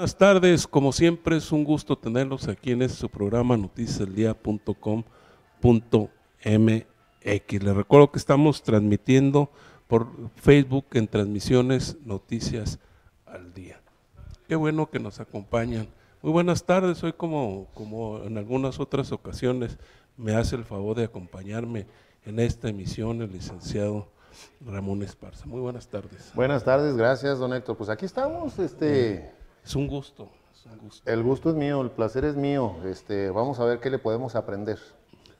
Buenas tardes, como siempre es un gusto tenerlos aquí en este programa noticiasdeldia.com.mx. Les recuerdo que estamos transmitiendo por Facebook en transmisiones Noticias al Día. Qué bueno que nos acompañan. Muy buenas tardes, hoy como, como en algunas otras ocasiones me hace el favor de acompañarme en esta emisión el licenciado Ramón Esparza. Muy buenas tardes. Buenas tardes, gracias don Héctor. Pues aquí estamos, este... Es un gusto, El gusto es mío, el placer es mío. Este, vamos a ver qué le podemos aprender.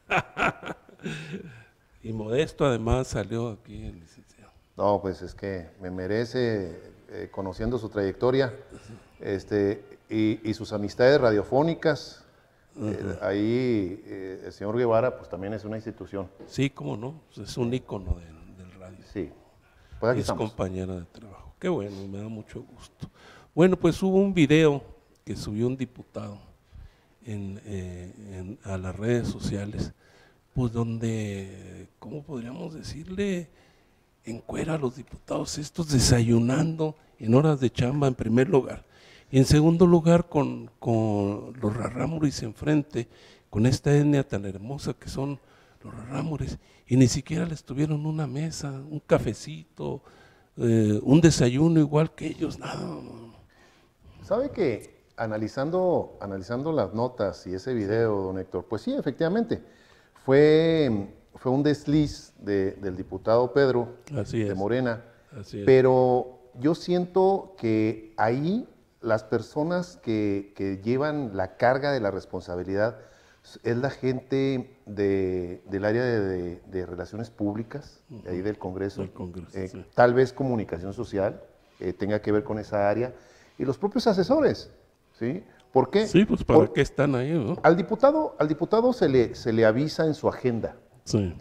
y Modesto además salió aquí el licenciado. No, pues es que me merece, eh, conociendo su trayectoria este, y, sus amistades radiofónicas. Eh, ahí eh, el señor Guevara pues también es una institución. Sí, cómo no, pues, es un ícono del radio. Sí, pues aquí es compañera de trabajo. Qué bueno, me da mucho gusto. Bueno, pues hubo un video que subió un diputado eh, a las redes sociales, pues donde, ¿cómo podríamos decirle? Encuera a los diputados estos desayunando en horas de chamba en primer lugar. Y en segundo lugar con, con los rarámuris enfrente, con esta etnia tan hermosa que son los rarámuris, y ni siquiera les tuvieron una mesa, un cafecito, eh, un desayuno igual que ellos, nada. ¿Sabe que analizando, analizando las notas y ese video, don Héctor, pues sí, efectivamente, fue, fue un desliz del diputado Pedro de Morena, pero yo siento que ahí las personas que, llevan la carga de la responsabilidad es la gente del área de, relaciones públicas, ahí del Congreso, eh, tal vez comunicación social, eh, tenga que ver con esa área, y los propios asesores, ¿sí? ¿Por qué? Sí, pues para qué están ahí, ¿no? Al diputado, al diputado se le, se le avisa en su agenda. Sí.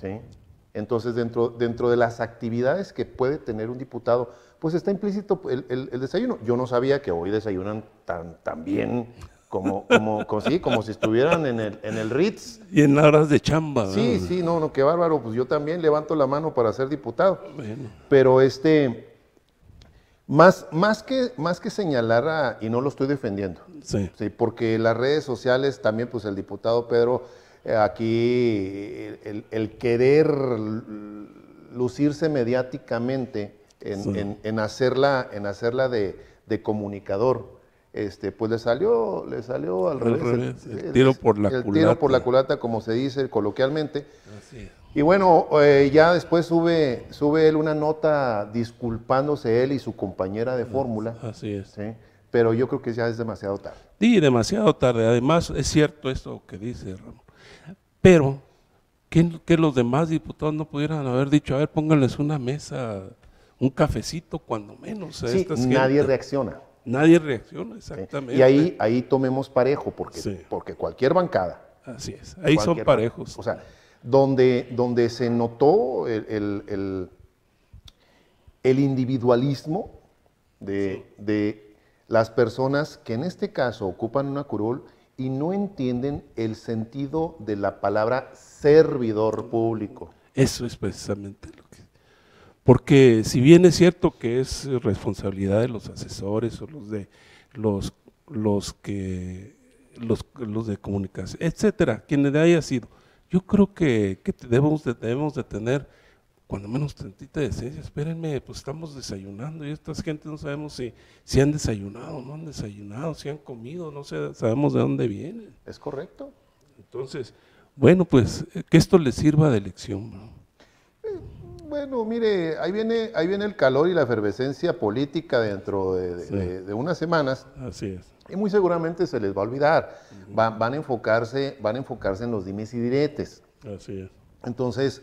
Entonces, dentro, dentro de las actividades que puede tener un diputado, pues está implícito el, desayuno. Yo no sabía que hoy desayunan tan, tan bien como, como, como, como si estuvieran en el, en el Ritz. Y en horas de chamba. Sí, sí, no, no, qué bárbaro. Pues yo también levanto la mano para ser diputado. Bueno. Pero este, más, más, que, más que señalar, y no lo estoy defendiendo, sí. porque las redes sociales también, pues el diputado Pedro, eh, aquí el, querer lucirse mediáticamente en, hacerla, en hacerla de, comunicador, este, pues le salió, le salió al revés. el, tiro por la culata. tiro por la culata, como se dice coloquialmente. Así es. Y bueno, eh, ya después sube, sube él una nota disculpándose él y su compañera de fórmula. Así es. ¿sí? Pero yo creo que ya es demasiado tarde. Sí, demasiado tarde. Además, es cierto esto que dice Ramón. Pero, que, los demás diputados no pudieran haber dicho, a ver, pónganles una mesa, un cafecito, cuando menos. sí, nadie reacciona. Nadie reacciona, exactamente. Y ahí, ahí tomemos parejo, porque, porque cualquier bancada. Así es, ahí son parejos. O sea, donde, donde se notó el, individualismo de, las personas que en este caso ocupan una curul y no entienden el sentido de la palabra servidor público. Eso es precisamente lo que... Porque si bien es cierto que es responsabilidad de los asesores o los de los, los que los, los de comunicación, etcétera, quienes haya sido, yo creo que, debemos, de, debemos de tener cuando menos tantita decencia, espérenme, pues estamos desayunando y estas gentes no sabemos si, si han desayunado, no han desayunado, si han comido, no sé, sabemos de dónde vienen. Es correcto. Entonces, bueno, pues que esto les sirva de lección. Eh, bueno, mire, ahí viene, ahí viene el calor y la efervescencia política dentro de unas semanas. Así es y muy seguramente se les va a olvidar. van, a enfocarse, van a enfocarse en los dimes y diretes. Así es. Entonces,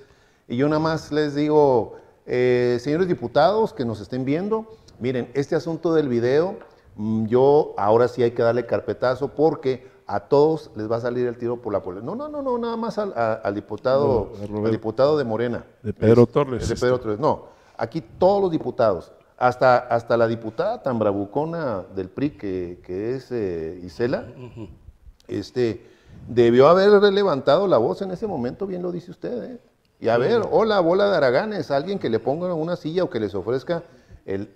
y yo nada más les digo, eh, señores diputados que nos estén viendo, miren, este asunto del video, mm, yo ahora sí hay que darle carpetazo porque a todos les va a salir el tiro por la puerta. No, no, no, no, nada más al, diputado, al diputado de Morena. De Pedro Torres. De Pedro Torres. No, aquí todos los diputados. Hasta, hasta la diputada tan bravucona del PRI que, es eh, Isela, este, debió haber levantado la voz en ese momento, bien lo dice usted. ¿eh? Y a ver, hola, bola de Araganes, alguien que le ponga una silla o que les ofrezca el,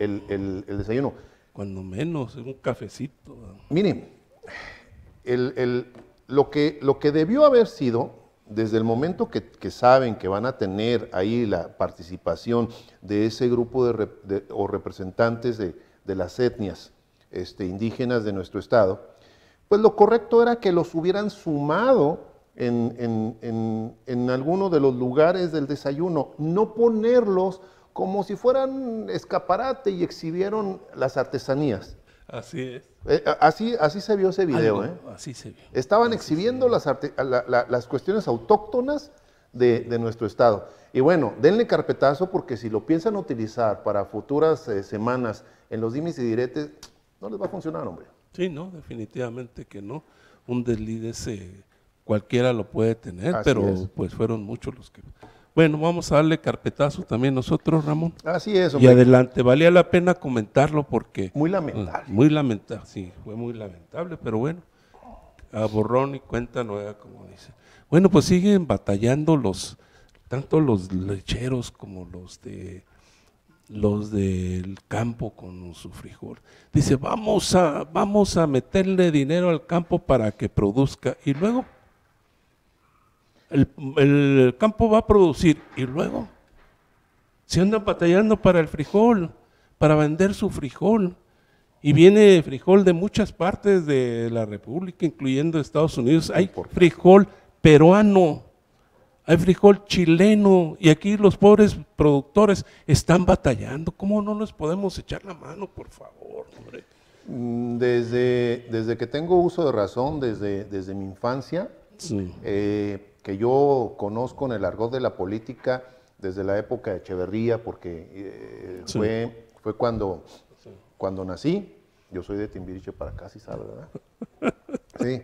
desayuno. cuando menos, un cafecito. Miren, el, el, lo, que, lo que debió haber sido, desde el momento que, saben que van a tener ahí la participación de ese grupo de, o representantes de, de las etnias este, indígenas de nuestro estado, pues lo correcto era que los hubieran sumado en, en, en, en alguno de los lugares del desayuno, no ponerlos como si fueran escaparate y exhibieron las artesanías. Así es. Eh, así, así se vio ese video. Algo, ¿eh? Así se vio. Estaban Así exhibiendo las, arte- la- la- las cuestiones autóctonas de, de nuestro estado. Y bueno, denle carpetazo porque si lo piensan utilizar para futuras eh, semanas en los dimes y diretes, no les va a funcionar, hombre. Sí, no, definitivamente que no. Un desliz ese cualquiera lo puede tener, Así pero es. pues fueron muchos los que... Bueno, vamos a darle carpetazo también nosotros, Ramón. Así es, Y hombre. adelante, valía la pena comentarlo porque... Muy lamentable. Muy lamentable, sí, fue muy lamentable, pero bueno, a borrón y cuenta nueva, como dice. Bueno, pues siguen batallando los, tanto los lecheros como los de los del campo con su frijol. Dice, vamos a, vamos a meterle dinero al campo para que produzca. Y luego, el, el campo va a producir. Y luego, se andan batallando para el frijol, para vender su frijol. Y viene frijol de muchas partes de la República, incluyendo Estados Unidos. Hay frijol peruano, hay frijol chileno, y aquí los pobres productores están batallando. ¿Cómo no les podemos echar la mano, por favor? hombre? Mm, Desde, desde que tengo uso de razón, desde, desde mi infancia, Sí. eh, que yo conozco en el argot de la política desde la época de Echeverría, porque eh, Sí. fue, fue cuando, cuando nací. Yo soy de Timbiriche para acá, si sabe, ¿verdad? Sí.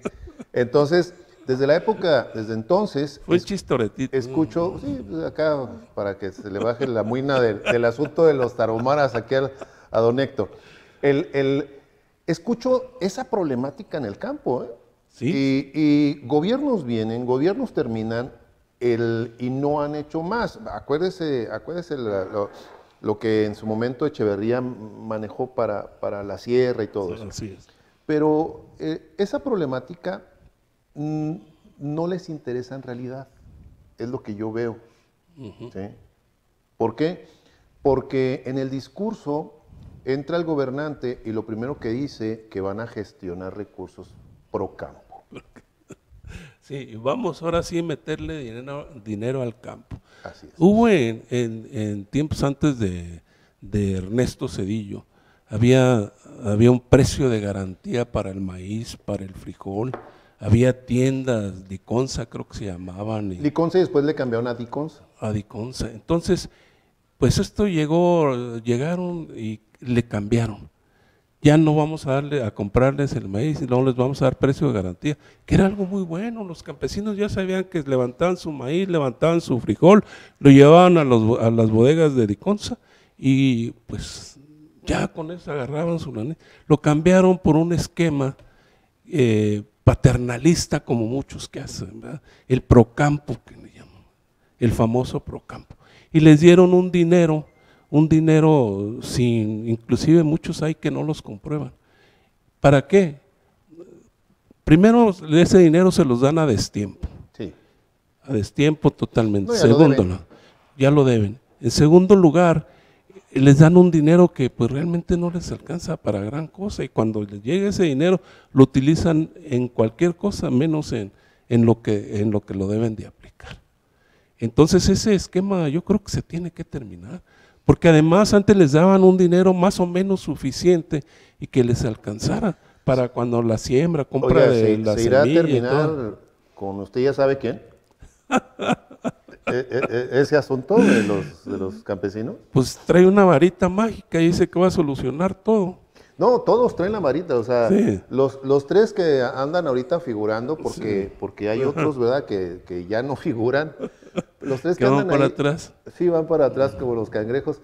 Entonces, desde la época, desde entonces, Fue es- chistoretito. escucho, sí, pues acá para que se le baje la muina del, del asunto de los taromaras aquí al- a don Héctor. El, el- escucho esa problemática en el campo, ¿eh? Sí. Y, y gobiernos vienen, gobiernos terminan el, y no han hecho más. Acuérdese, acuérdese la- lo, lo que en su momento Echeverría manejó para, para la sierra y todo eso. Así es. Pero eh, esa problemática no les interesa en realidad, es lo que yo veo. ¿sí? ¿Por qué? Porque en el discurso entra el gobernante y lo primero que dice que van a gestionar recursos pro campo. Sí, vamos ahora sí a meterle dinero, dinero al campo. Así es. Hubo en, en- en tiempos antes de, de Ernesto Cedillo, había, había un precio de garantía para el maíz, para el frijol, había tiendas, Diconsa creo que se llamaban, y Liconza y después le cambiaron a Diconza. a Diconsa. Entonces, pues esto llegó, llegaron y le cambiaron. Ya no vamos a darle a comprarles el maíz no les vamos a dar precio de garantía, que era algo muy bueno. Los campesinos ya sabían que levantaban su maíz, levantaban su frijol, lo llevaban a, los, las bodegas de Diconsa y pues ya con eso agarraban su lana. Lo cambiaron por un esquema eh, paternalista como muchos que hacen, el procampo que llaman el famoso Procampo. Y les dieron un dinero, un dinero sin, inclusive muchos hay que no los comprueban. ¿Para qué? Primero, ese dinero se los dan a destiempo, Sí. a destiempo totalmente. No, ya lo Segundo, no, ya lo deben. En segundo lugar, les dan un dinero que pues realmente no les alcanza para gran cosa y cuando les llega ese dinero lo utilizan en cualquier cosa menos en, en, lo, que, en lo que lo deben de aplicar. Entonces ese esquema yo creo que se tiene que terminar, porque además antes les daban un dinero más o menos suficiente y que les alcanzara para cuando la siembra, compra Oiga, de se, la se irá a semilla y terminar con usted ya sabe quién. E- e- e- ese asunto de los, de los campesinos. Pues trae una varita mágica y dice que va a solucionar todo. No, todos traen la varita, o sea, Sí. los, los tres que andan ahorita figurando, porque, porque hay otros, ¿verdad?, que, que ya no figuran. Los tres que, Que van andan para ahí, atrás. Sí, van para atrás como los cangrejos.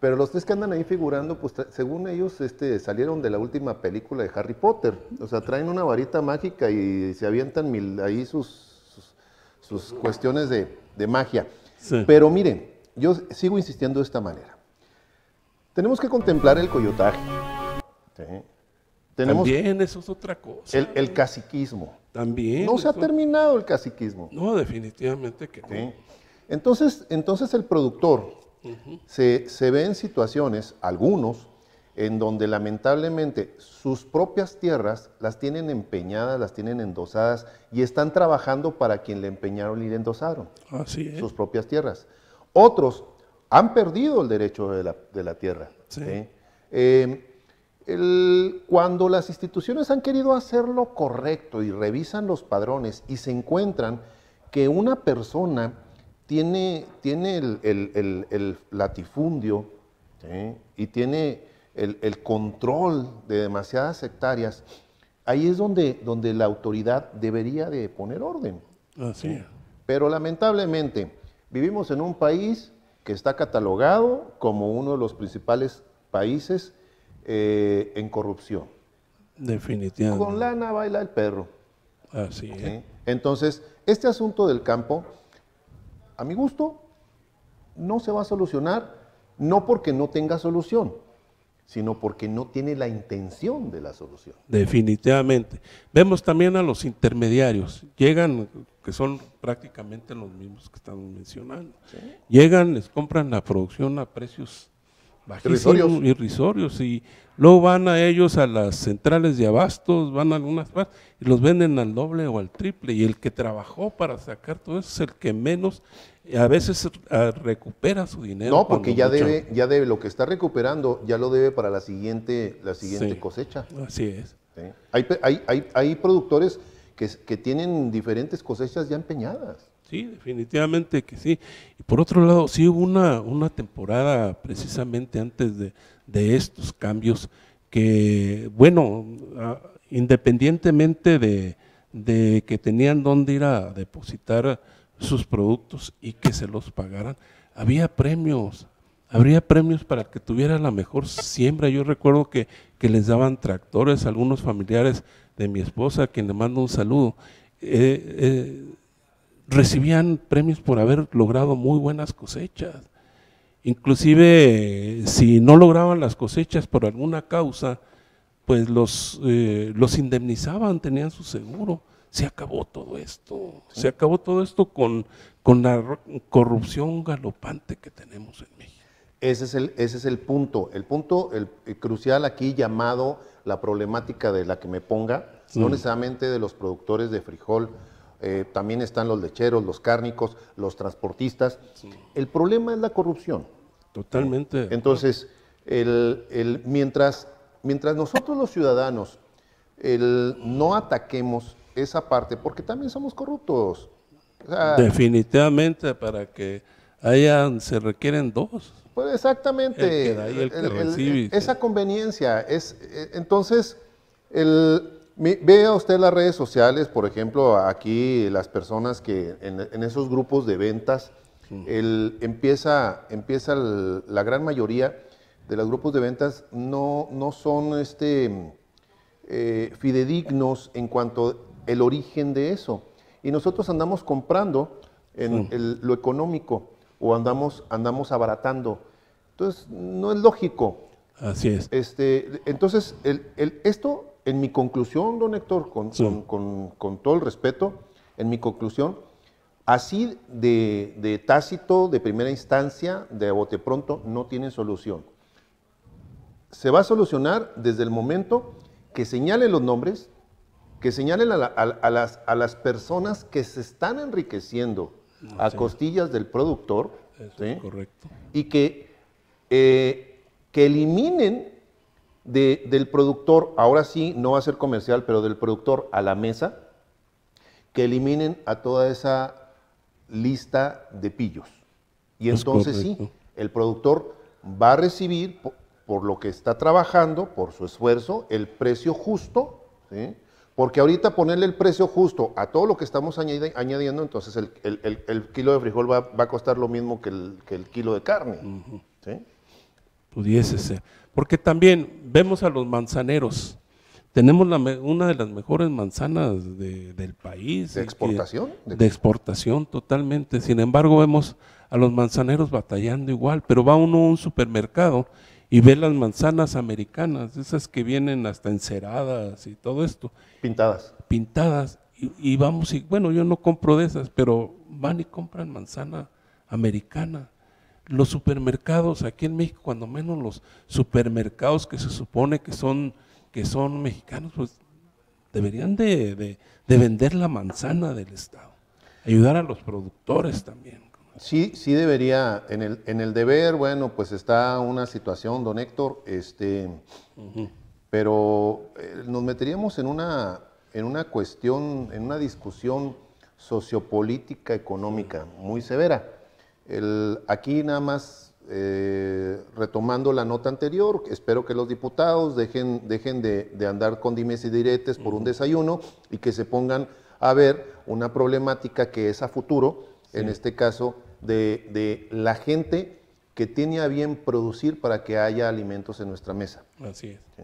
Pero los tres que andan ahí figurando, pues según ellos, este, salieron de la última película de Harry Potter. O sea, traen una varita mágica y se avientan mil, ahí sus, sus, sus cuestiones de, de magia. Sí. Pero miren, yo sigo insistiendo de esta manera. Tenemos que contemplar el coyotaje. Tenemos También eso es otra cosa. El, caciquismo. También. No se ha terminado el caciquismo. No, definitivamente que no. Entonces, entonces el productor se, se ve en situaciones, algunos, en donde lamentablemente sus propias tierras las tienen empeñadas, las tienen endosadas y están trabajando para quien le empeñaron y le endosaron. Así es. Sus propias tierras. Otros han perdido el derecho de la, tierra. Eh, cuando las instituciones han querido hacer lo correcto y revisan los padrones y se encuentran que una persona tiene, tiene el, latifundio y tiene el, control de demasiadas hectáreas, ahí es donde, donde la autoridad debería de poner orden. Así. Pero lamentablemente vivimos en un país que está catalogado como uno de los principales países eh, en corrupción. Definitivamente. Con lana baila el perro. Así Entonces, este asunto del campo, a mi gusto, no se va a solucionar, no porque no tenga solución, sino porque no tiene la intención de la solución. Definitivamente. Vemos también a los intermediarios, llegan, que son prácticamente los mismos que estamos mencionando, llegan, les compran la producción a precios bajísimos, irrisorios, y luego van a ellos a las centrales de abastos, van a algunas partes y los venden al doble o al triple, y el que trabajó para sacar todo eso es el que menos a veces recupera su dinero. No, porque ya debe, ya debe, lo que está recuperando ya lo debe para la siguiente, la siguiente cosecha. Así es. Hay, hay, hay, productores que, que, tienen diferentes cosechas ya empeñadas. Sí, definitivamente que sí. Y por otro lado, sí hubo una, una temporada precisamente antes de, de estos cambios que, bueno, independientemente de, de que tenían dónde ir a depositar sus productos y que se los pagaran. Había premios, habría premios para que tuviera la mejor siembra. Yo recuerdo que, les daban tractores a algunos familiares de mi esposa, a quien le mando un saludo. Eh, eh, recibían premios por haber logrado muy buenas cosechas. Inclusive, si no lograban las cosechas por alguna causa, pues los, eh, los indemnizaban, tenían su seguro. Se acabó todo esto, se acabó todo esto con, con la corrupción galopante que tenemos en México. Ese es el, ese es el punto, el punto el, crucial aquí llamado la problemática de la que me ponga, no necesariamente de los productores de frijol, eh, también están los lecheros, los cárnicos, los transportistas. El problema es la corrupción. Totalmente. Entonces, el, mientras, mientras nosotros los ciudadanos no ataquemos esa parte, porque también somos corruptos. Definitivamente, para que hayan, se requieren dos. Pues exactamente. esa conveniencia. Es, eh, entonces, el, vea usted las redes sociales, por ejemplo, aquí las personas que en, esos grupos de ventas, el, empieza, empieza la gran mayoría de los grupos de ventas no, no son este, eh, fidedignos en cuanto el origen de eso. Y nosotros andamos comprando en lo económico o andamos, andamos abaratando. Entonces, no es lógico. Así es. Este, entonces, el, esto, en mi conclusión, don Héctor, con, con, todo el respeto, en mi conclusión, así de, de, tácito, de primera instancia, de bote pronto, no tiene solución. Se va a solucionar desde el momento que señale los nombres, que señalen a, las, a las personas que se están enriqueciendo a costillas del productor. correcto. Y que, eh, que eliminen del productor, ahora sí, no va a ser comercial, pero del productor a la mesa, que eliminen a toda esa lista de pillos. Y entonces sí, el productor va a recibir por, lo que está trabajando, por su esfuerzo, el precio justo, ¿sí? Porque ahorita ponerle el precio justo a todo lo que estamos añadiendo, entonces el, kilo de frijol va, a costar lo mismo que el, kilo de carne. Pudiese ser. Porque también vemos a los manzaneros. Tenemos una de las mejores manzanas del país. ¿De exportación? de exportación, totalmente. Sin embargo, vemos a los manzaneros batallando igual, pero va uno a un supermercado y ve las manzanas americanas, esas que vienen hasta enceradas y todo esto. Pintadas. Pintadas. Y, y vamos y, bueno, yo no compro de esas, pero van y compran manzana americana. Los supermercados, aquí en México, cuando menos los supermercados que se supone que son, que son mexicanos, pues deberían de, de, de vender la manzana del Estado, ayudar a los productores también. Sí, sí debería, en el, en el deber, bueno, pues está una situación, don Héctor, este, pero eh, nos meteríamos en una, en una cuestión, en una discusión sociopolítica, económica muy severa. El, aquí nada más eh, retomando la nota anterior, espero que los diputados dejen, dejen de, de andar con dimes y diretes por un desayuno y que se pongan a ver una problemática que es a futuro, en este caso de, de, la gente que tiene a bien producir para que haya alimentos en nuestra mesa. Así es. Sí.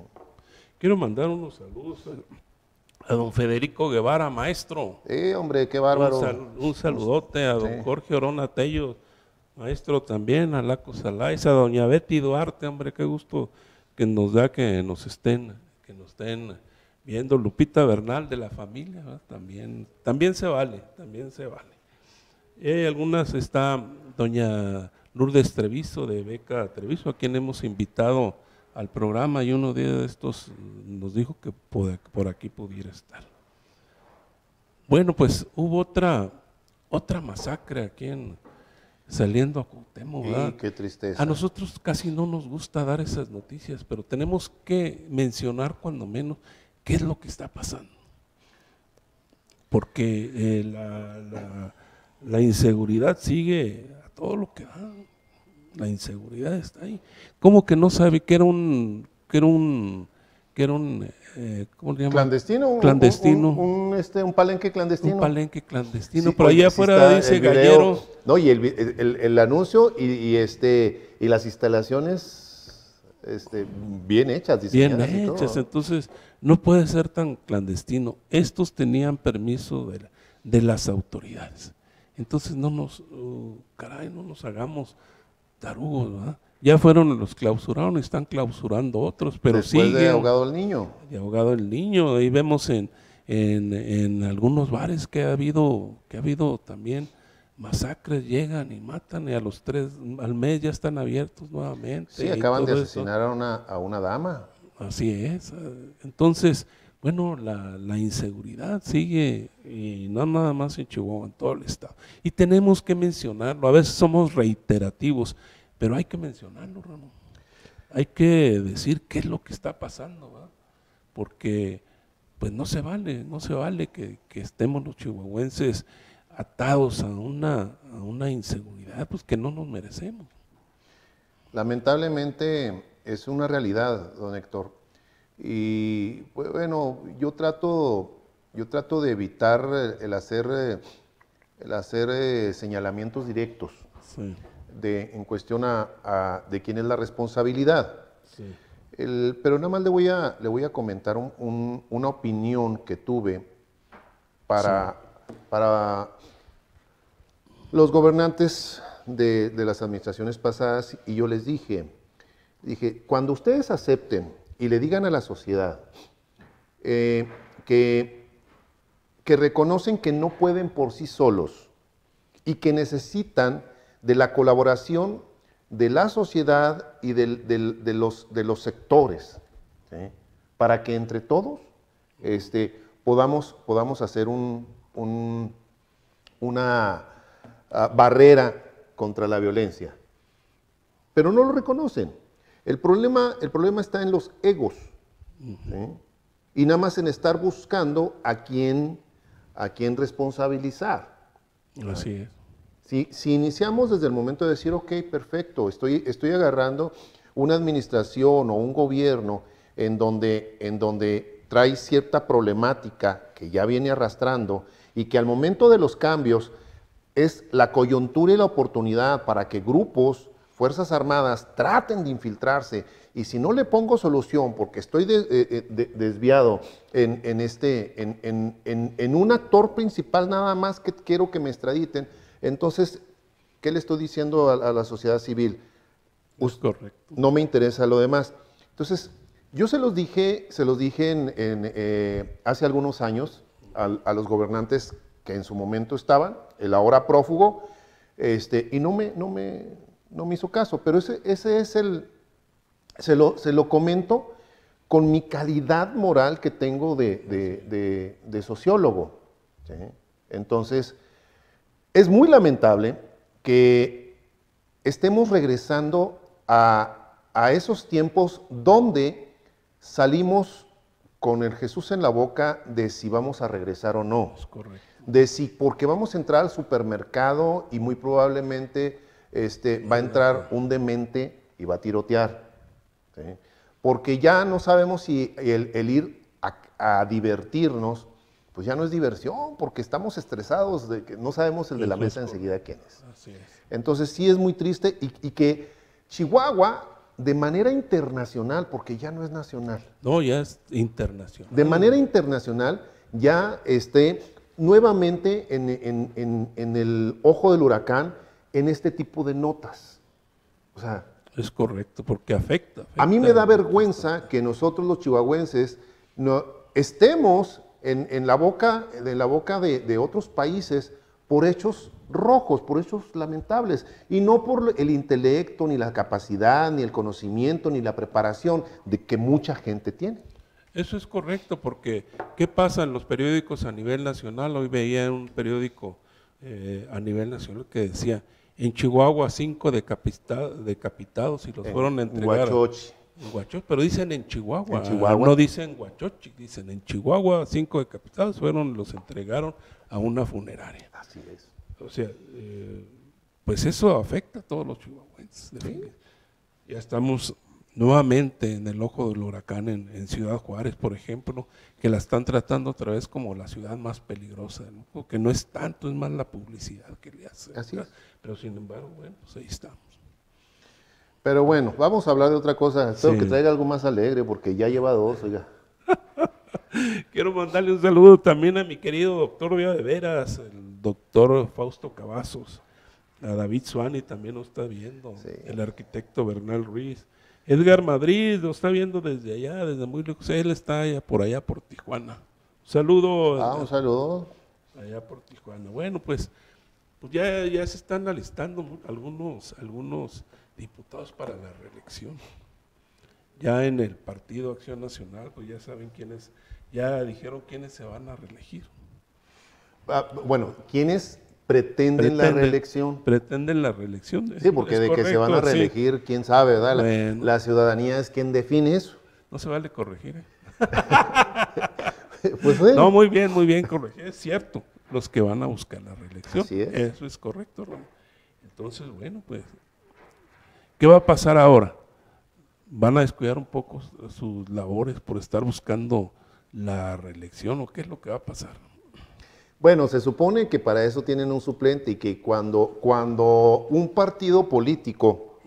Quiero mandar unos saludos a, a, don Federico Guevara, maestro. Eh, hombre, qué bárbaro. Un, sal, un saludote a don sí. Jorge Orona Tello, maestro también, a Laco Salais, a doña Betty Duarte, hombre, qué gusto que nos da que nos estén, que nos estén viendo. Lupita Bernal de la familia, también, también se vale, también se vale. Y hay algunas, está doña Lourdes Treviso de Beca Treviso, a quien hemos invitado al programa y uno de estos nos dijo que por aquí pudiera estar. Bueno, pues hubo otra, otra masacre aquí en, saliendo a Cuauhtémoc, tristeza. A nosotros casi no nos gusta dar esas noticias, pero tenemos que mencionar cuando menos qué es lo que está pasando. Porque eh, la, la la inseguridad sigue a todo lo que da. La inseguridad está ahí. ¿Cómo que no sabe que era un, que era un, que era un, eh, ¿cómo le? Clandestino. Un, clandestino. Un, un, este, un palenque clandestino. Un palenque clandestino. Sí, Pero allá afuera dice el video, Gallero. No, y el, el, el anuncio y, y, este, y las instalaciones este, bien hechas. Bien hechas. Entonces, no puede ser tan clandestino. Estos tenían permiso de, la, de las autoridades. Entonces no nos, uh, caray, no nos hagamos tarugos, ¿verdad? Ya fueron los clausuraron, están clausurando otros, pero Después sigue. de ahogado el niño. De ahogado el niño, ahí vemos en, en, en, algunos bares que ha habido, que ha habido también masacres, llegan y matan y a los tres, al mes ya están abiertos nuevamente. Sí, acaban de asesinar a una, a una dama. Así es. Entonces, bueno, la, la, inseguridad sigue, y no nada más en Chihuahua, en todo el estado. Y tenemos que mencionarlo, a veces somos reiterativos, pero hay que mencionarlo, Ramón. Hay que decir qué es lo que está pasando, ¿verdad? porque pues no se vale, no se vale que, que estemos los chihuahuenses atados a una, a una inseguridad pues que no nos merecemos. Lamentablemente es una realidad, don Héctor. Y pues, bueno, yo trato, yo trato de evitar el hacer, el hacer eh, señalamientos directos sí. De, en cuestión a, a, de quién es la responsabilidad. Sí. El, pero nada más le voy a, le voy a comentar un, un, una opinión que tuve para, sí. para los gobernantes de, de las administraciones pasadas y yo les dije, dije, cuando ustedes acepten y le digan a la sociedad eh, que, que reconocen que no pueden por sí solos y que necesitan de la colaboración de la sociedad y de, los, sectores, para que entre todos este, podamos, podamos hacer un, un, una uh, barrera contra la violencia. Pero no lo reconocen. El problema, el problema está en los egos. Y nada más en estar buscando a quién, a quién responsabilizar. Así es. Si, iniciamos desde el momento de decir, ok, perfecto, estoy, agarrando una administración o un gobierno en donde, trae cierta problemática que ya viene arrastrando y que al momento de los cambios es la coyuntura y la oportunidad para que grupos Fuerzas Armadas traten de infiltrarse. Y si no le pongo solución porque estoy de, de, desviado este, en, en, un actor principal nada más que quiero que me extraditen, entonces, ¿qué le estoy diciendo a, a la sociedad civil? Es correcto. no me interesa lo demás. Entonces, yo se los dije, se los dije en, en, eh, hace algunos años a, los gobernantes que en su momento estaban, el ahora prófugo, este, y no me, no me, no me hizo caso. Pero ese, ese es el, se lo, se lo comento con mi calidad moral que tengo de, de- de- de sociólogo. ¿sí? Entonces, es muy lamentable que estemos regresando a, a esos tiempos donde salimos con el Jesús en la boca de si vamos a regresar o no Es correcto. de si porque vamos a entrar al supermercado y muy probablemente este, va a entrar un demente y va a tirotear. ¿sí? Porque ya no sabemos si el, el ir a, a divertirnos, pues ya no es diversión, porque estamos estresados de que no sabemos el de la mesa enseguida quién es. Así es. Entonces sí es muy triste y, y que Chihuahua, de manera internacional, porque ya no es nacional, No, ya es internacional. de manera internacional ya esté nuevamente en, en- en- en el ojo del huracán en este tipo de notas. O sea, Es correcto, porque afecta. a mí me afecta. da vergüenza que nosotros los chihuahuenses no, estemos en, en la boca, de, la boca de, de otros países por hechos rojos, por hechos lamentables, y no por el intelecto, ni la capacidad, ni el conocimiento, ni la preparación de que mucha gente tiene. Eso es correcto, porque ¿qué pasa en los periódicos a nivel nacional? Hoy veía un periódico eh, a nivel nacional que decía, en Chihuahua cinco decapita- decapitados y los En fueron Huachochi. Pero dicen en Chihuahua, En Chihuahua. no dicen Huachochi, dicen en Chihuahua cinco decapitados fueron, los entregaron a una funeraria. Así es. O sea, eh, pues eso afecta a todos los chihuahuenses. Ya estamos nuevamente en el ojo del huracán en, en Ciudad Juárez, por ejemplo, que la están tratando otra vez como la ciudad más peligrosa, ¿no? porque no es tanto, es más la publicidad que le hace. Así es. Pero sin embargo, bueno, pues ahí estamos. Pero bueno, vamos a hablar de otra cosa. Espero Sí. que traiga algo más alegre porque ya lleva dos, oiga. Quiero mandarle un saludo también a mi querido doctor Vía de Veras, el doctor Fausto Cavazos, a David Suani también lo está viendo, Sí. el arquitecto Bernal Ruiz, Edgar Madrid lo está viendo desde allá, desde muy lejos, él está allá por allá por Tijuana. Un saludo Ah, un saludo. allá por Tijuana. Bueno, pues, pues ya, ya se están alistando algunos, algunos diputados para la reelección. Ya en el Partido Acción Nacional, pues ya saben quiénes, ya dijeron quiénes se van a reelegir. Ah, bueno, ¿quiénes pretenden, la reelección? Pretenden la reelección. Sí, porque de que se van a sí. reelegir, quién sabe, ¿verdad? La, Bueno. la ciudadanía es quien define eso. No se vale corregir. ¿eh? pues bueno, No, muy bien, muy bien corregir. Es cierto, los que van a buscar la reelección. Así es. Eso es correcto, Ron. Entonces, bueno, pues, ¿qué va a pasar ahora? ¿Van a descuidar un poco sus labores por estar buscando la reelección o qué es lo que va a pasar? Bueno, se supone que para eso tienen un suplente y que cuando, cuando un partido político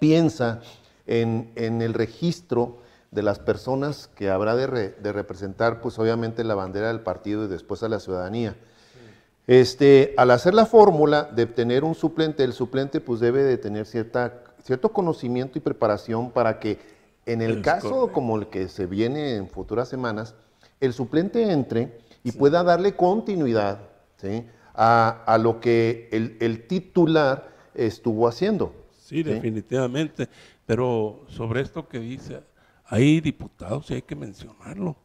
piensa en, en el registro de las personas que habrá de, de representar, pues obviamente la bandera del partido y después a la ciudadanía. Este, al hacer la fórmula de tener un suplente, el suplente pues debe de tener cierta, cierto conocimiento y preparación para que en el Es caso correcto. como el que se viene en futuras semanas, el suplente entre y pueda darle continuidad ¿sí? a, a lo que el, el titular estuvo haciendo. Sí, definitivamente. Pero sobre esto que dice, hay diputados, y hay que mencionarlo,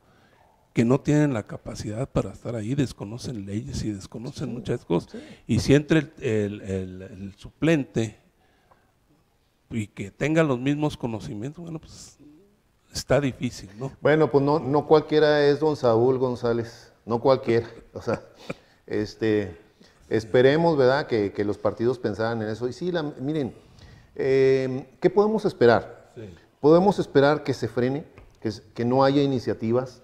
que no tienen la capacidad para estar ahí, desconocen leyes y desconocen muchas cosas. Y si entra el, el- el- el suplente y que tenga los mismos conocimientos, bueno, pues está difícil, ¿no? Bueno, pues no, no cualquiera es don Saúl González, no cualquiera. O sea, este, esperemos, ¿verdad?, que, que los partidos pensaran en eso. Y sí, la- miren, eh, ¿qué podemos esperar? Podemos esperar que se frene, que, que no haya iniciativas,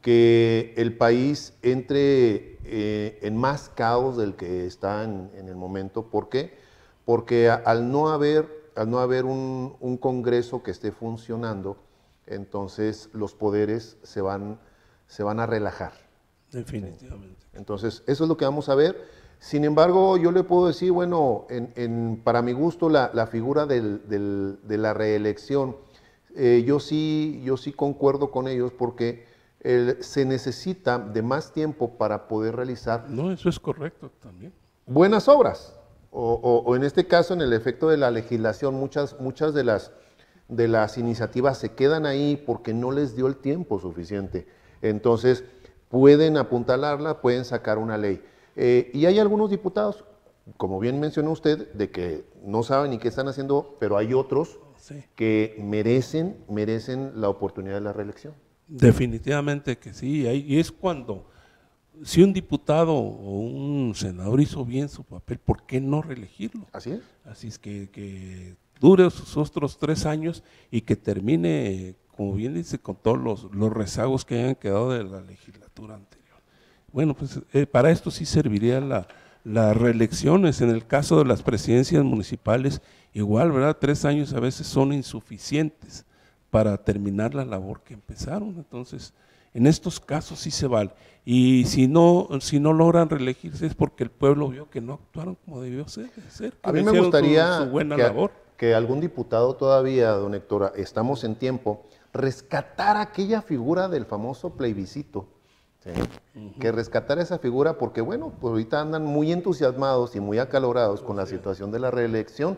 que el país entre eh, en más caos del que está en, en el momento. ¿Por qué? Porque a- al no haber, al no haber un, un Congreso que esté funcionando, entonces los poderes se van, se van a relajar. Definitivamente. Entonces, eso es lo que vamos a ver. Sin embargo, yo le puedo decir, bueno, en, para mi gusto, la, figura de la reelección, eh, yo, sí, yo sí concuerdo con ellos porque se necesita de más tiempo para poder realizar. No, eso es correcto también. Buenas obras. O, en este caso, en el efecto de la legislación, muchas, muchas de, las, de las iniciativas se quedan ahí porque no les dio el tiempo suficiente. Entonces, pueden apuntalarla, pueden sacar una ley. Eh, y hay algunos diputados, como bien mencionó usted, de que no saben ni qué están haciendo, pero hay otros que merecen, merecen la oportunidad de la reelección. Definitivamente que sí, y es cuando, si un diputado o un senador hizo bien su papel, ¿por qué no reelegirlo? Así es. Así es que, que dure sus otros tres años y que termine, como bien dice, con todos los, los rezagos que hayan quedado de la legislatura anterior. Bueno, pues eh, para esto sí serviría la, las reelecciones. En el caso de las presidencias municipales, igual, ¿verdad? Tres años a veces son insuficientes para terminar la labor que empezaron. Entonces, en estos casos sí se vale. Y si no, si no logran reelegirse es porque el pueblo vio que no actuaron como debió ser. a mí me gustaría que, que algún diputado todavía, don Héctor, estamos en tiempo, rescatar aquella figura del famoso plebiscito que rescatar esa figura porque, bueno, pues ahorita andan muy entusiasmados y muy acalorados con la situación de la reelección,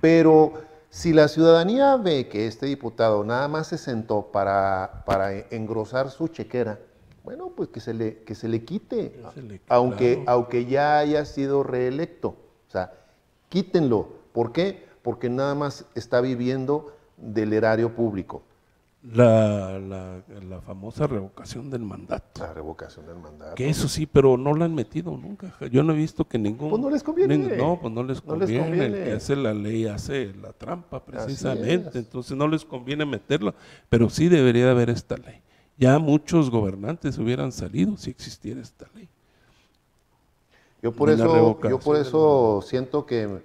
pero si la ciudadanía ve que este diputado nada más se sentó para, para engrosar su chequera, bueno, pues que se le, que se le quite, aunque, aunque ya haya sido reelecto. O sea, quítenlo. ¿Por qué? Porque nada más está viviendo del erario público. La, la, famosa revocación del mandato. La revocación del mandato. Que eso sí, pero no la han metido nunca. Yo no he visto que ningún... Pues no les conviene. no, pues no les conviene. El que hace la ley hace la trampa precisamente. Entonces no les conviene meterla, pero sí debería de haber esta ley. Ya muchos gobernantes hubieran salido si existiera esta ley. Yo por eso, yo por eso siento que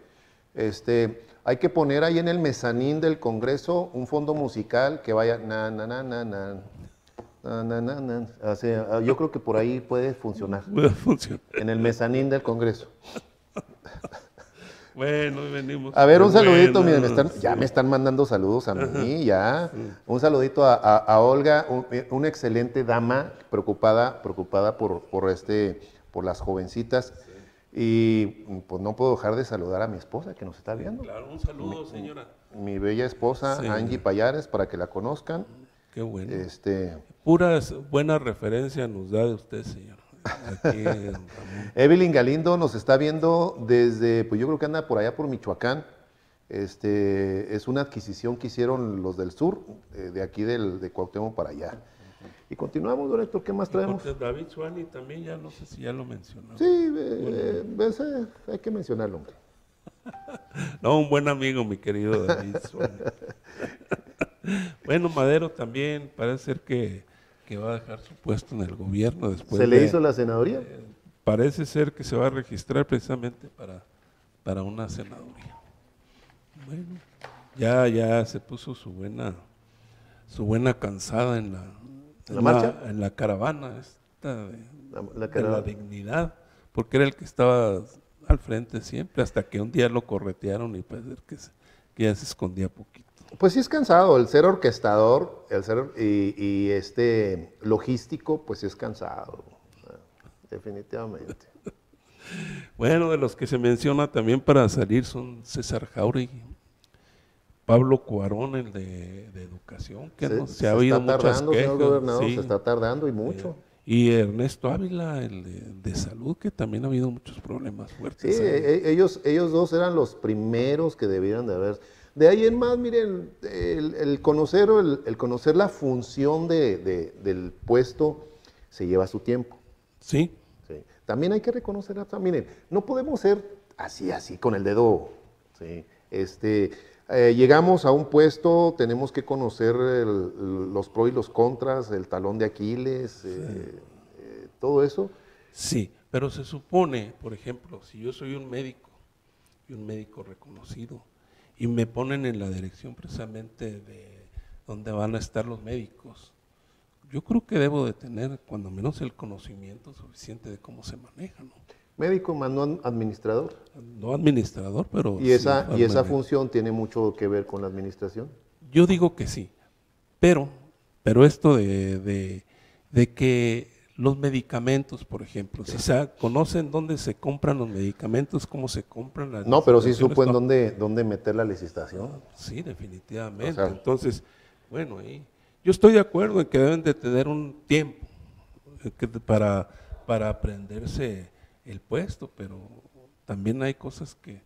este hay que poner ahí en el mezanín del Congreso un fondo musical que vaya na na na na na. na, na, na. Ah, yo creo que por ahí puede funcionar. Puede funcionar. En el mezanín del Congreso. Bueno, venimos. A ver, un saludito, miren, ya me están mandando saludos a mí, ya. Un saludito a, Olga, una excelente dama, preocupada, preocupada por, por, este, por las jovencitas. Y pues no puedo dejar de saludar a mi esposa que nos está viendo. Claro, un saludo, señora. Mi bella esposa, Angie Payares, para que la conozcan. Qué bueno. Este, Puras buenas referencias nos da de usted, señor. Evelyn Galindo nos está viendo desde, pues yo creo que anda por allá por Michoacán. Este, es una adquisición que hicieron los del sur, eh, de aquí del, de Cuauhtémoc para allá. Y continuamos, don Héctor, ¿qué más traemos? David Suani también, ya no sé si ya lo mencionó. Sí, eh, eh, hay que mencionarlo, hombre. no, un buen amigo, mi querido David Suani. bueno, Madero también parece ser que, va a dejar su puesto en el gobierno después. ¿Se le hizo la senaduría? Eh, parece ser que se va a registrar precisamente para, para una senaduría. Bueno, ya, ya se puso su buena, su buena cansada en la ¿En la, marcha? en la caravana esta de la, dignidad, porque era el que estaba al frente siempre, hasta que un día lo corretearon y parece que, que ya se escondía poquito. Pues sí es cansado, el ser orquestador el ser, y, este logístico, pues es cansado, definitivamente. bueno, de los que se menciona también para salir son César Jauregui, Pablo Cuarón, el de, educación, que se, no, se, ha habido muchas quejas. se está tardando y mucho. Eh, y Ernesto Ávila, el de, salud, que también ha habido muchos problemas fuertes. Sí, e, ellos, ellos dos eran los primeros que debieran de haber. De ahí en más, miren, el, conocer, el, conocer la función de, del puesto se lleva su tiempo. Sí. sí. También hay que reconocer, miren, no podemos ser así, así, con el dedo. ¿sí? Este, eh, llegamos a un puesto, tenemos que conocer los pros y los contras, el talón de Aquiles, eh, eh, todo eso. Sí, pero se supone, por ejemplo, si yo soy un médico y un médico reconocido y me ponen en la dirección precisamente de donde van a estar los médicos, yo creo que debo de tener cuando menos el conocimiento suficiente de cómo se maneja, ¿no? Médico más no administrador. No administrador, pero... ¿Y esa, ¿y esa función tiene mucho que ver con la administración? Yo digo que sí, pero, pero esto de, de, que los medicamentos, por ejemplo, si se conocen dónde se compran los medicamentos, cómo se compran las No, pero sí supo en dónde, dónde meter la licitación. Sí, definitivamente. Entonces, bueno, yo estoy de acuerdo en que deben de tener un tiempo eh, para, para aprenderse el puesto, pero también hay cosas que,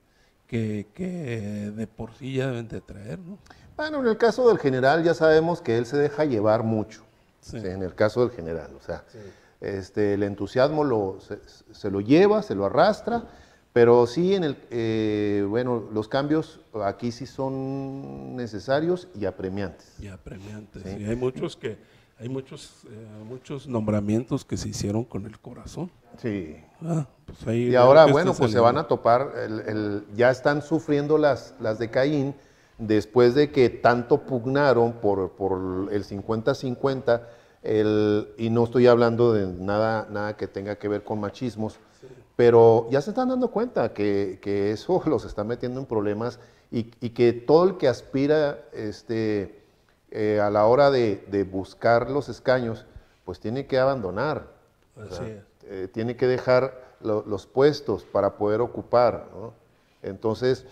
que, de por sí ya deben de traer, ¿no? Bueno, en el caso del general ya sabemos que él se deja llevar mucho, en el caso del general, o sea, este, el entusiasmo lo, se, lo lleva, se lo arrastra, pero sí, en el, eh, bueno, los cambios aquí sí son necesarios y apremiantes. Y apremiantes, sí. hay muchos que hay muchos, eh, muchos nombramientos que se hicieron con el corazón. Sí. Ah, pues y ahora, bueno, pues se van a topar, el, ya están sufriendo las, las de Caín después de que tanto pugnaron por, por el 50-50, y no estoy hablando de nada, nada que tenga que ver con machismos, pero ya se están dando cuenta que, que, eso los está metiendo en problemas y, y que todo el que aspira este, eh, a la hora de, buscar los escaños, pues tiene que abandonar, eh, tiene que dejar los puestos para poder ocupar. Entonces,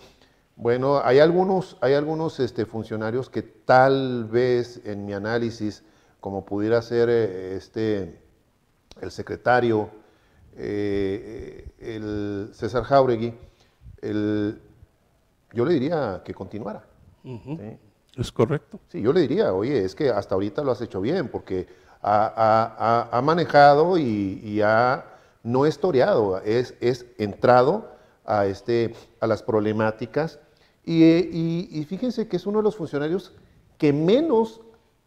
bueno, hay algunos, hay algunos este, funcionarios que tal vez en mi análisis, como pudiera ser eh, este, el secretario, el César Jauregui, yo le diría que continuara. Es correcto. Sí, yo le diría, oye, es que hasta ahorita lo has hecho bien, porque ha, manejado y, ha, no es toreado, es, es entrado a, este, a las problemáticas. Y, fíjense que es uno de los funcionarios que menos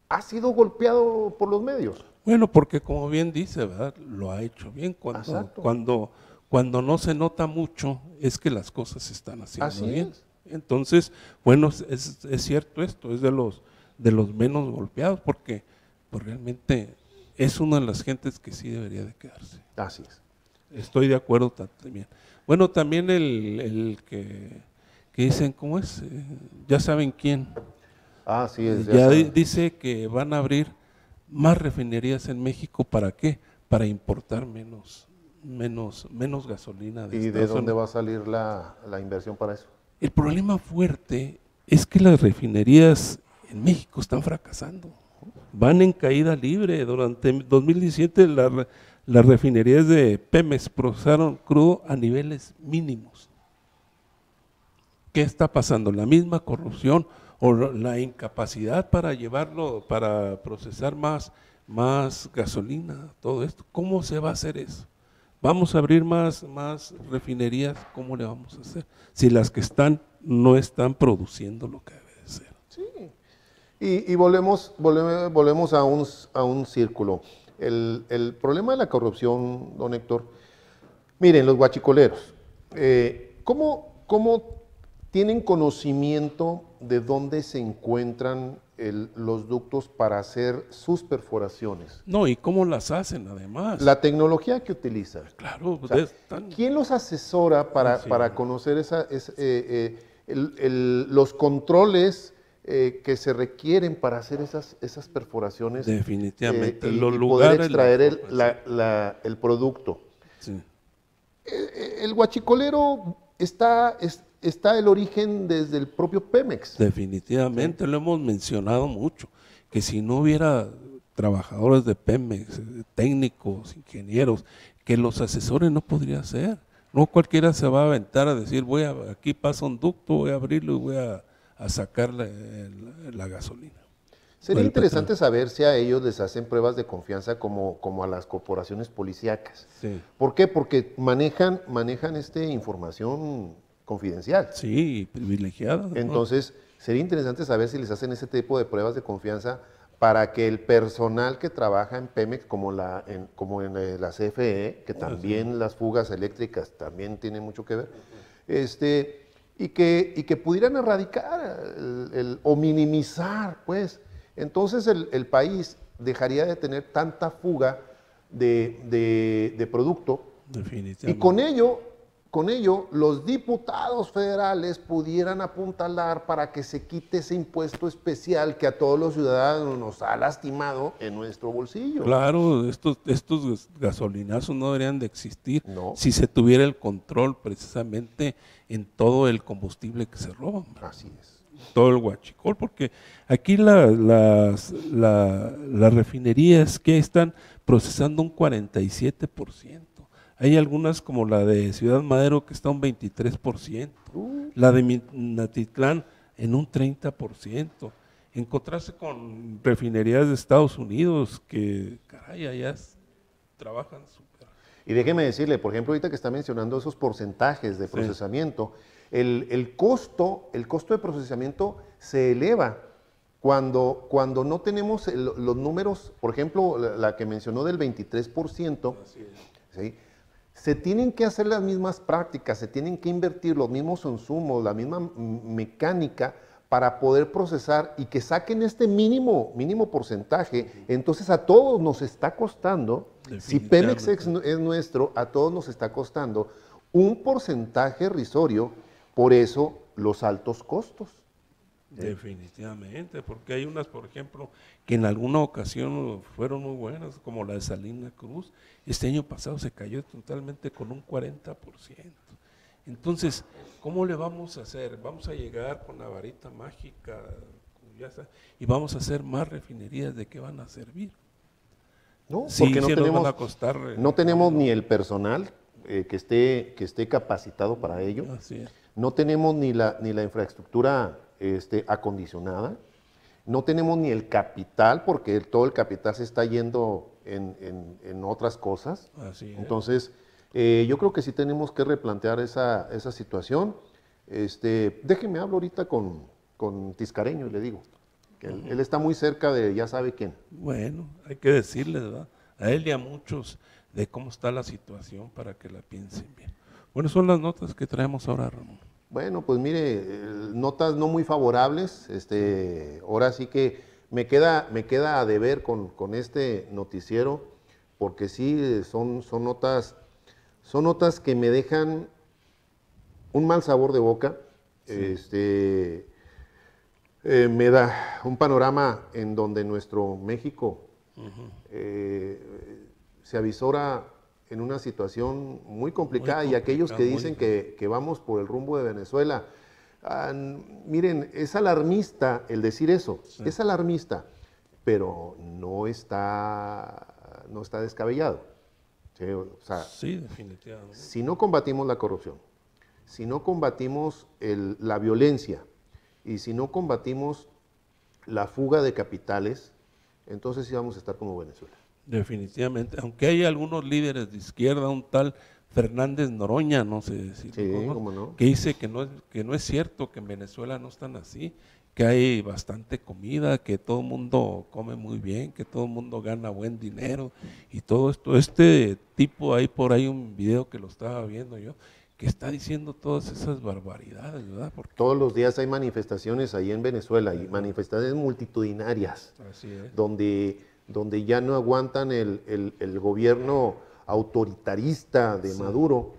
ha sido golpeado por los medios. Bueno, porque como bien dice, ¿verdad? Lo ha hecho bien. Cuando, cuando, cuando no se nota mucho, es que las cosas se están haciendo bien. Entonces, bueno, es, cierto esto, es de los, de los menos golpeados, porque pues, realmente es una de las gentes que sí debería de quedarse. Así es. Estoy de acuerdo también. Bueno, también el, que, dicen, ¿cómo es? Eh, ya saben quién. Ah, sí, es. Ya, dice que van a abrir más refinerías en México, ¿para qué? Para importar menos, menos, menos gasolina. De ¿Y de dónde va a salir la, la inversión para eso? El problema fuerte es que las refinerías en México están fracasando. Van en caída libre. Durante 2017 las refinerías de Pemex procesaron crudo a niveles mínimos. ¿Qué está pasando? La misma corrupción o la incapacidad para llevarlo, para procesar más, más gasolina, todo esto. ¿Cómo se va a hacer eso? Vamos a abrir más, más refinerías, ¿cómo le vamos a hacer? Si las que están no están produciendo lo que debe de ser. Sí, y, volvemos, volvemos, a, un, a un círculo. El, problema de la corrupción, don Héctor, miren, los guachicoleros, eh, ¿cómo, ¿cómo tienen conocimiento de dónde se encuentran los ductos para hacer sus perforaciones. No, y cómo las hacen además. La tecnología que utilizan. Claro, ¿quién los asesora para, para conocer esa, eh, eh, los controles eh, que se requieren para hacer esas, esas perforaciones? Definitivamente. y, poder extraer el, el producto. El, guachicolero está, está el origen desde el propio Pemex. Definitivamente, lo hemos mencionado mucho, que si no hubiera trabajadores de Pemex, técnicos, ingenieros, que los asesores no podría ser. No cualquiera se va a aventar a decir, voy a, aquí pasa un ducto, voy a abrirlo y voy a, sacar la, gasolina. Sería interesante saber si a ellos les hacen pruebas de confianza como, como a las corporaciones policíacas. ¿Por qué? Porque manejan, manejan este información confidencial. Sí, privilegiada. Entonces, sería interesante saber si les hacen ese tipo de pruebas de confianza para que el personal que trabaja en Pemex, como, la, en, como en eh, la CFE, que ah, también las fugas eléctricas también tienen mucho que ver, este, y, que, y que pudieran erradicar el, o minimizar, pues. Entonces el, país dejaría de tener tanta fuga de, de producto Y con ello con ello, los diputados federales pudieran apuntalar para que se quite ese impuesto especial que a todos los ciudadanos nos ha lastimado en nuestro bolsillo. Claro, estos, estos gasolinazos no deberían de existir si se tuviera el control precisamente en todo el combustible que se roba. Así es. Todo el guachicol, porque aquí las, las, las refinerías que están procesando un 47%. Hay algunas como la de Ciudad Madero que está un 23%, uh. la de Minatitlán en un 30%. Encontrarse con refinerías de Estados Unidos que, caray, allá trabajan súper. Y déjeme decirle, por ejemplo, ahorita que está mencionando esos porcentajes de procesamiento, el, costo, el costo de procesamiento se eleva cuando, cuando no tenemos los números, por ejemplo, la, que mencionó del 23%, ¿sí? Se tienen que hacer las mismas prácticas, se tienen que invertir los mismos insumos, la misma mecánica para poder procesar y que saquen este mínimo, mínimo porcentaje. Entonces a todos nos está costando, si Pemex es, nuestro, a todos nos está costando un porcentaje risorio, por eso los altos costos. Definitivamente, porque hay unas, por ejemplo, que en alguna ocasión fueron muy buenas, como la de Salina Cruz. Este año pasado se cayó totalmente con un 40%. Entonces, ¿cómo le vamos a hacer? Vamos a llegar con la varita mágica y vamos a hacer más refinerías de qué van a servir. No, porque no, tenemos, eh, no tenemos ni el personal eh, que, esté, que esté capacitado para ello. No tenemos ni la, ni la infraestructura este, acondicionada. No tenemos ni el capital, porque todo el capital se está yendo en, otras cosas. Entonces, eh, yo creo que sí tenemos que replantear esa, situación. Este, déjeme hablar ahorita con, con Tiscareño y le digo. Que él, está muy cerca de ya sabe quién. Bueno, hay que decirle, A él y a muchos de cómo está la situación para que la piensen bien. Bueno, son las notas que traemos ahora, Ramón. Bueno, pues mire, notas no muy favorables. Este, ahora sí que me queda, me queda a deber con, este noticiero, porque sí son, son, notas, son notas que me dejan un mal sabor de boca. Este, eh, me da un panorama en donde nuestro México eh, se avisora en una situación muy complicada y aquellos que dicen que, vamos por el rumbo de Venezuela, ah, miren, es alarmista el decir eso, es alarmista, pero no está, no está descabellado. ¿sí? definitivamente. Si no combatimos la corrupción, si no combatimos la violencia y si no combatimos la fuga de capitales, entonces sí vamos a estar como Venezuela. Definitivamente, aunque hay algunos líderes de izquierda, un tal Fernández Noroña, no sé si no. que dice que no, es, que no es cierto que en Venezuela no están así, que hay bastante comida, que todo el mundo come muy bien, que todo el mundo gana buen dinero y todo esto. Este tipo, hay por ahí un video que lo estaba viendo yo, que está diciendo todas esas barbaridades, ¿verdad? Porque Todos los días hay manifestaciones ahí en Venezuela y manifestaciones multitudinarias, donde donde ya no aguantan el, gobierno autoritarista de Maduro.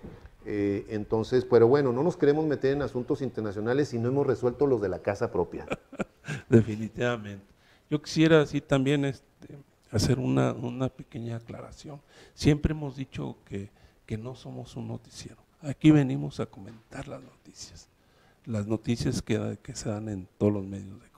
Eh, entonces, pero bueno, no nos queremos meter en asuntos internacionales si no hemos resuelto los de la casa propia. Definitivamente. Yo quisiera así también este, hacer una, pequeña aclaración. Siempre hemos dicho que, que no somos un noticiero. Aquí venimos a comentar las noticias, las noticias que, que se dan en todos los medios de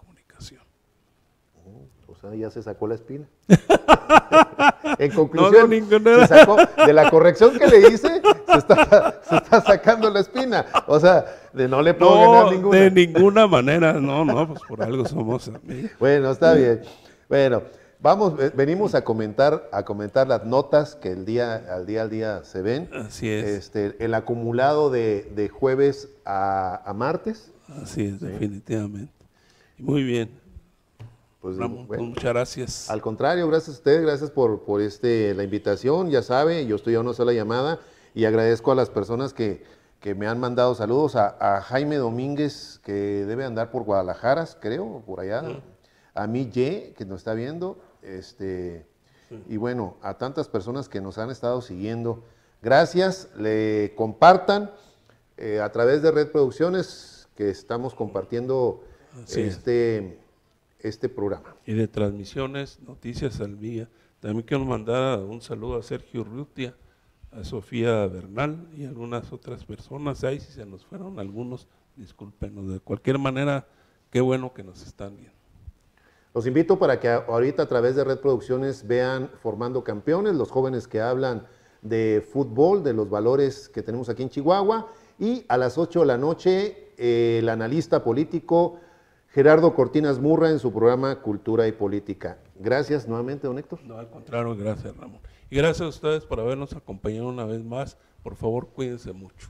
o sea, ya se sacó la espina. en conclusión, de la corrección que le hice, se está, sacando la espina. O sea, de no le puedo ganar ninguna. De ninguna manera, no, no, pues por algo somos amigos. Bueno, está bien. Bueno, vamos, venimos a comentar, a comentar las notas que el día, al día al día se ven. Así es. Este, el acumulado de, jueves a, martes. Así es, definitivamente. Muy bien. Pues, pues, muchas gracias. Al contrario, gracias a usted, gracias por, por este, la invitación. Ya sabe, yo estoy a una sola llamada y agradezco a las personas que, me han mandado saludos. A, Jaime Domínguez, que debe andar por Guadalajara, creo, por allá. A mí, Ye, que nos está viendo. Este, Y bueno, a tantas personas que nos han estado siguiendo. Gracias, le compartan eh, a través de Red Producciones que estamos compartiendo este, este programa. Y de transmisiones, noticias al día. También quiero mandar un saludo a Sergio Rutia, a Sofía Bernal y algunas otras personas. Ahí si se nos fueron algunos, discúlpenos. De cualquier manera, qué bueno que nos están viendo. Los invito para que ahorita a través de Red Producciones vean Formando Campeones, los jóvenes que hablan de fútbol, de los valores que tenemos aquí en Chihuahua. Y a las 8 de la noche, el analista político Gerardo Cortinas Murra en su programa Cultura y Política. Gracias nuevamente, don Héctor. No, al contrario, gracias, Ramón. Y gracias a ustedes por habernos acompañado una vez más. Por favor, cuídense mucho.